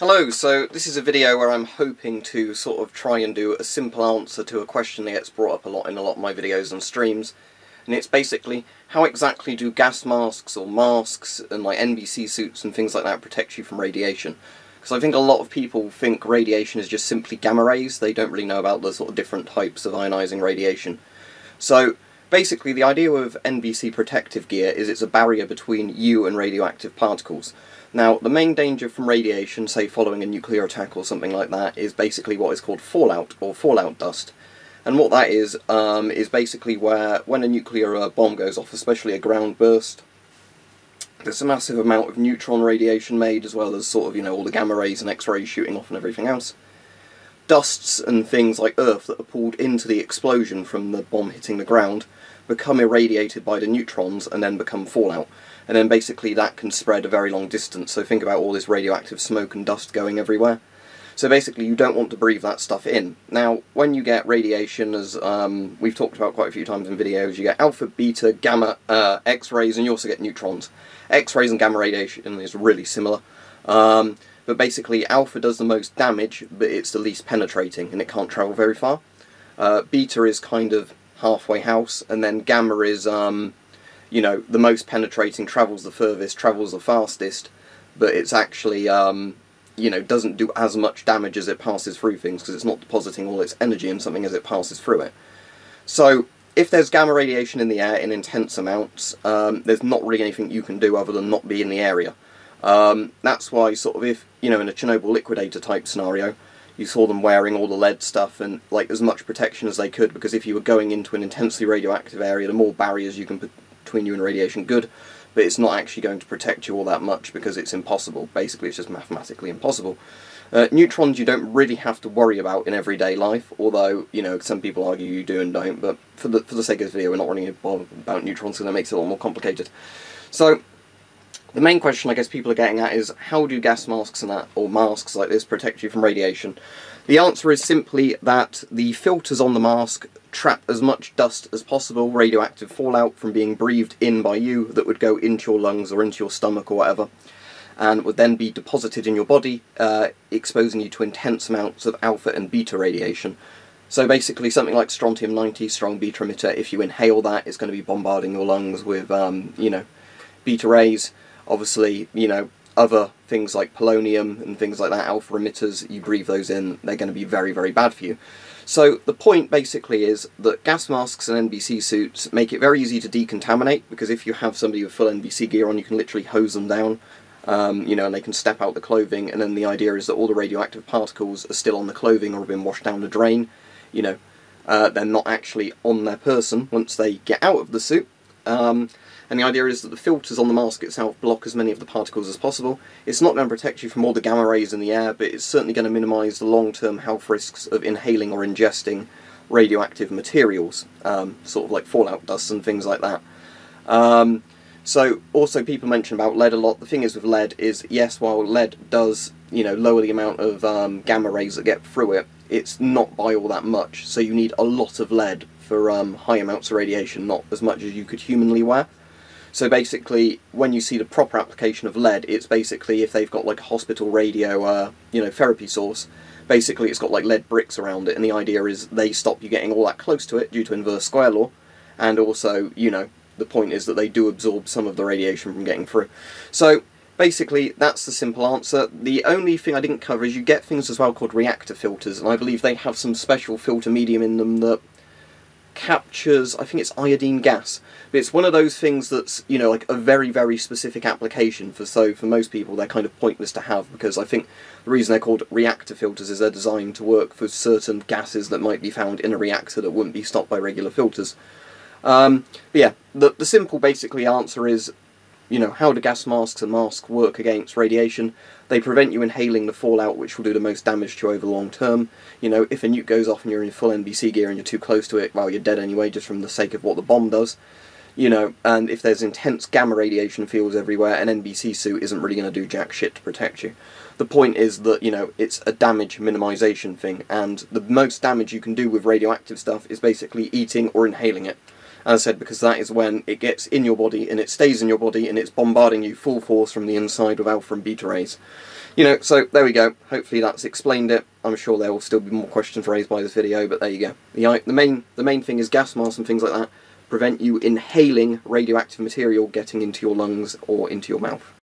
Hello, so this is a video where I'm hoping to sort of try and do a simple answer to a question that gets brought up a lot in a lot of my videos and streams. And it's basically, how exactly do gas masks or masks and like NBC suits and things like that protect you from radiation? Because I think a lot of people think radiation is just simply gamma rays, they don't really know about the sort of different types of ionizing radiation. So, basically the idea of NBC protective gear is it's a barrier between you and radioactive particles. Now, the main danger from radiation, say following a nuclear attack or something like that, is basically what is called fallout, or fallout dust. And what that is, um, is basically where, when a nuclear uh, bomb goes off, especially a ground burst, there's a massive amount of neutron radiation made, as well as sort of, you know, all the gamma rays and x-rays shooting off and everything else. Dusts and things like earth that are pulled into the explosion from the bomb hitting the ground become irradiated by the neutrons and then become fallout and then basically that can spread a very long distance. So think about all this radioactive smoke and dust going everywhere. So basically you don't want to breathe that stuff in. Now, when you get radiation, as um, we've talked about quite a few times in videos, you get alpha, beta, gamma, uh, X-rays, and you also get neutrons. X-rays and gamma radiation is really similar. Um, but basically alpha does the most damage, but it's the least penetrating, and it can't travel very far. Uh, beta is kind of halfway house, and then gamma is um, you know, the most penetrating travels the furthest, travels the fastest, but it's actually, um, you know, doesn't do as much damage as it passes through things because it's not depositing all its energy in something as it passes through it. So, if there's gamma radiation in the air in intense amounts, um, there's not really anything you can do other than not be in the area. Um, that's why, sort of, if, you know, in a Chernobyl liquidator type scenario, you saw them wearing all the lead stuff and like as much protection as they could because if you were going into an intensely radioactive area, the more barriers you can put between you and radiation good, but it's not actually going to protect you all that much because it's impossible. Basically, it's just mathematically impossible. Uh, neutrons you don't really have to worry about in everyday life, although, you know, some people argue you do and don't, but for the, for the sake of this video, we're not really about neutrons because that makes it a lot more complicated. So, the main question I guess people are getting at is how do gas masks and that, or masks like this, protect you from radiation? The answer is simply that the filters on the mask trap as much dust as possible, radioactive fallout from being breathed in by you that would go into your lungs or into your stomach or whatever, and would then be deposited in your body, uh, exposing you to intense amounts of alpha and beta radiation. So basically something like strontium-90, strong beta emitter, if you inhale that, it's going to be bombarding your lungs with, um, you know, beta rays. Obviously, you know, other things like polonium and things like that, alpha emitters, you breathe those in, they're going to be very, very bad for you. So the point basically is that gas masks and NBC suits make it very easy to decontaminate because if you have somebody with full NBC gear on you can literally hose them down um, you know, and they can step out the clothing and then the idea is that all the radioactive particles are still on the clothing or have been washed down the drain, you know, uh, they're not actually on their person once they get out of the suit. Um, and the idea is that the filters on the mask itself block as many of the particles as possible. It's not going to protect you from all the gamma rays in the air, but it's certainly going to minimise the long-term health risks of inhaling or ingesting radioactive materials, um, sort of like fallout dust and things like that. Um, so also people mention about lead a lot. The thing is with lead is, yes, while lead does, you know, lower the amount of um, gamma rays that get through it, it's not by all that much. So you need a lot of lead for um, high amounts of radiation, not as much as you could humanly wear. So basically, when you see the proper application of lead, it's basically if they've got like a hospital radio, uh, you know, therapy source, basically it's got like lead bricks around it, and the idea is they stop you getting all that close to it due to inverse square law, and also, you know, the point is that they do absorb some of the radiation from getting through. So basically, that's the simple answer. The only thing I didn't cover is you get things as well called reactor filters, and I believe they have some special filter medium in them that captures, I think it's iodine gas. But it's one of those things that's, you know, like a very, very specific application for, so for most people they're kind of pointless to have because I think the reason they're called reactor filters is they're designed to work for certain gases that might be found in a reactor that wouldn't be stopped by regular filters. Um, yeah, the, the simple basically answer is you know, how do gas masks and masks work against radiation? They prevent you inhaling the fallout which will do the most damage to you over the long term. You know, if a nuke goes off and you're in full NBC gear and you're too close to it, well, you're dead anyway, just from the sake of what the bomb does. You know, and if there's intense gamma radiation fields everywhere, an NBC suit isn't really going to do jack shit to protect you. The point is that, you know, it's a damage minimization thing, and the most damage you can do with radioactive stuff is basically eating or inhaling it. As I said, because that is when it gets in your body and it stays in your body and it's bombarding you full force from the inside with alpha and beta rays. You know, so there we go. Hopefully that's explained it. I'm sure there will still be more questions raised by this video, but there you go. The, the main the main thing is gas masks and things like that prevent you inhaling radioactive material getting into your lungs or into your mouth.